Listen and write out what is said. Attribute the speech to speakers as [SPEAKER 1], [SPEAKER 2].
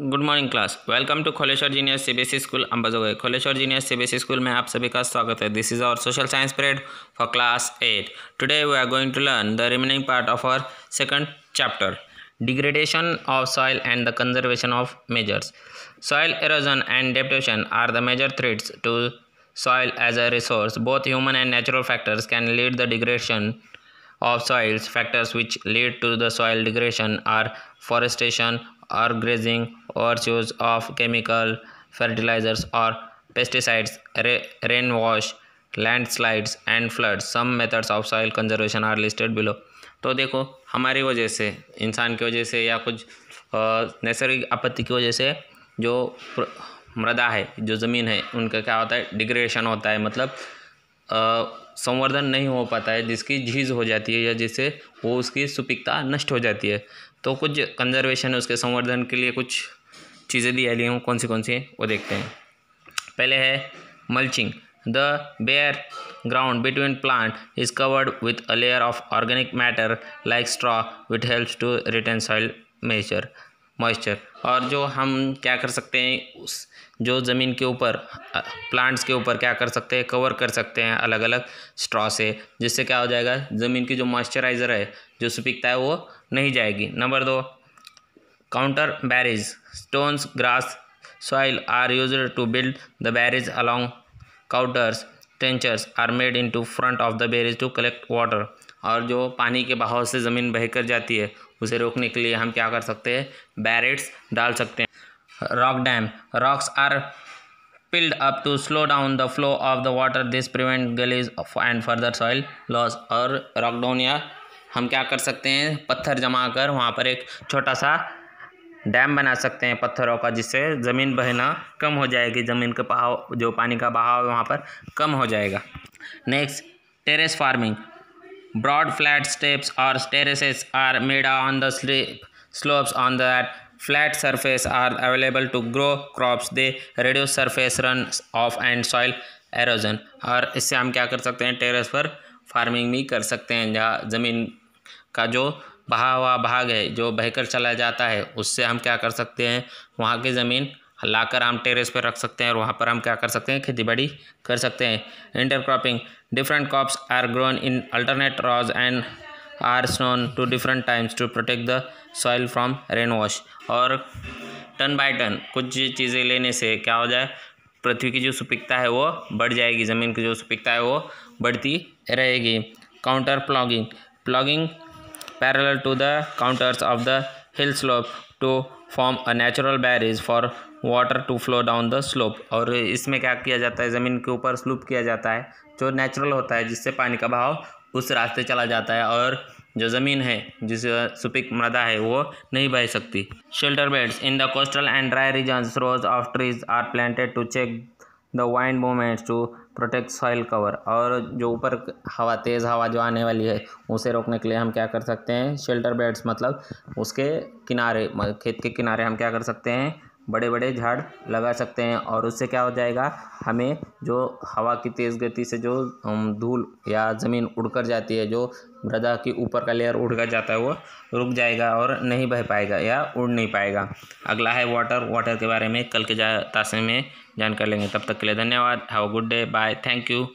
[SPEAKER 1] good morning class welcome to Kholeshwar junior CBSE school Ambajogai Kholeshwar junior CBSE school में आप सभी का स्वागत है this is our social science period for class eight today we are going to learn the remaining part of our second chapter degradation of soil and the conservation of measures soil erosion and depletion are the major threats to soil as a resource both human and natural factors can lead the degradation of soils factors which lead to the soil degradation are forestation or grazing or use of chemical fertilizers or pesticides rain wash landslides and floods. Some methods of soil conservation are listed below. तो देखो, हमारी वजह से, इंसान की वजह से या कुछ नैसर्गिक आपत्ति की वजह से जो मृदा है, जो ज़मीन है, उनका क्या होता है? डिग्रेडेशन होता है। मतलब संवर्धन नहीं हो पाता है, जिसकी झीज हो जाती है या जिससे वो उसकी सुपिकता नष्ट हो जाती है। तो कुछ कंजर्वेशन उसके संवर्धन के लिए कुछ चीज़ें दी ली हूँ कौन सी कौन सी वो देखते हैं। पहले है mulching the bare ground between plant is covered with a layer of organic matter like straw it helps to retain soil moisture moisture और जो हम क्या कर सकते हैं, उस, जो ज़मीन के ऊपर प्लांट्स के ऊपर क्या कर सकते हैं कवर कर सकते हैं अलग अलग स्ट्रॉ से, जिससे क्या हो जाएगा, ज़मीन की जो मॉइस्चराइज़र है, जो सुपिकता है, वो नहीं जाएगी। नंबर दो contour barriers stones grass soil are used to build the barriers along contours टेंचर्स are made in to front of the barriers to collect water और जो पानी के बहाव से ज़मीन बहकर जाती है, उसे रोकने के लिए हम क्या कर सकते हैं? बैरेट्स डाल सकते हैं। Rock dam rocks are piled up to slow down the flow of the water this prevent gullies and further soil loss और रॉकडाउन या हम क्या कर सकते हैं? पत्थर जमा कर वहाँ पर एक छोटा सा डैम बना सकते हैं पत्थरों का, जिससे ज़मीन बहना कम हो जाएगी। ज़मीन का बहाव, जो पानी का बहाव है वहाँ पर कम हो जाएगा। Next terrace farming broad flat steps और terraces are made on the slip slopes on that flat surface are available to grow crops they reduce surface run off and soil erosion और इससे हम क्या कर सकते हैं? टेरेस पर farming भी कर सकते हैं, जहाँ ज़मीन का जो बहा हुआ भाग है, जो बहकर चला जाता है, उससे हम क्या कर सकते हैं? वहाँ की ज़मीन लाकर हम टेरेस पर रख सकते हैं और वहाँ पर हम क्या कर सकते हैं? खेती बाड़ी कर सकते हैं। Inter cropping different crops are grown in alternate rows and are sown to different times to protect the soil from rain wash और टन बाय टन कुछ चीज़ें लेने से क्या हो जाए? पृथ्वी की जो सुपिकता है वो बढ़ जाएगी, ज़मीन की जो सुपिकता है वो बढ़ती रहेगी। Contour ploughing ploughing parallel to the contours of the hill slope to form a natural barrier for water to flow down the slope और इसमें क्या किया जाता है? ज़मीन के ऊपर स्लूप किया जाता है, जो नेचुरल होता है, जिससे पानी का बहाव उस रास्ते चला जाता है और जो ज़मीन है, जिस सुपिक मृदा है, वो नहीं बह सकती। Shelter beds in the coastal and dry region rows of trees are planted to check the wind moments to protect soil cover. और जो ऊपर हवा, तेज़ हवा जो आने वाली है, उसे रोकने के लिए हम क्या कर सकते हैं? शेल्टर बेड्स मतलब उसके किनारे, खेत के किनारे हम क्या कर सकते हैं? बड़े बड़े झाड़ लगा सकते हैं और उससे क्या हो जाएगा? हमें जो हवा की तेज़ गति से जो धूल या ज़मीन उड़कर जाती है, जो मृदा की ऊपर का लेयर उड़ कर जाता है, वो रुक जाएगा और नहीं बह पाएगा या उड़ नहीं पाएगा। अगला है वाटर वाटर के बारे में कल के जा, ताशे में जानकारी लेंगे। तब तक के लिए धन्यवाद। Have a good day bye thank you